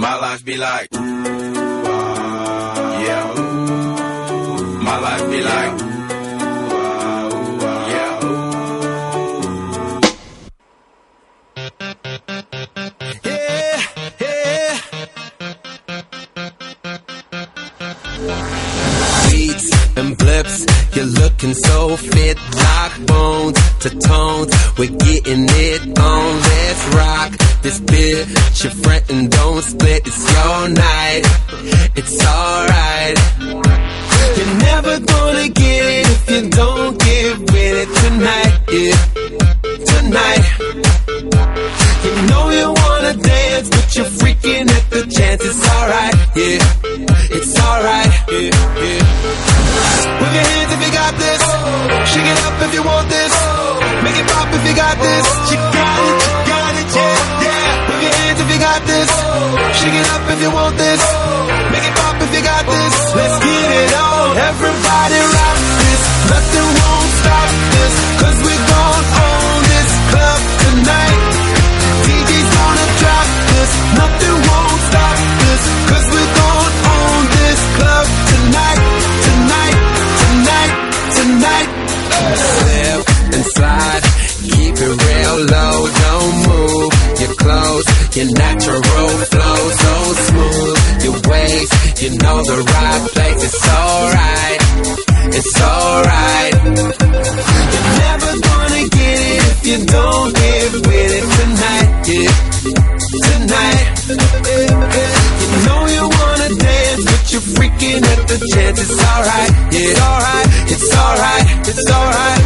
My life be like, ah, yeah. My life be like, ah, ah, yeah. Yeah, yeah. Beats and blips, you're looking so fit. Lock bones to tones, we're getting it on. Let's rock this bitch. Your friend and don't split, it's your night. It's alright. You're never gonna get it if you don't get with it tonight. Yeah, tonight. You know you wanna dance, but you're freaking at the chance. It's alright, yeah. It's alright, yeah, yeah. Wave your hands if you got this. Shake it up if you want this. Make it pop if you got this. You Shake it up if you want this. Waist, you know the right place. It's alright. It's alright. You're never gonna get it if you don't get with it tonight. Yeah, tonight. You know you wanna dance, but you're freaking at the chance. It's alright. Yeah, it's alright. It's alright. It's alright.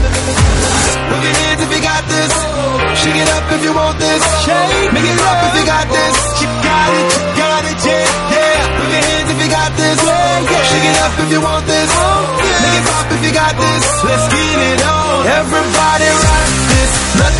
Wave your hands if you got this. Shake it up if you want this. Shake Make it up if you got this. if you want this. Make it pop if you got this. Let's get it on. Everybody rock this. Nothing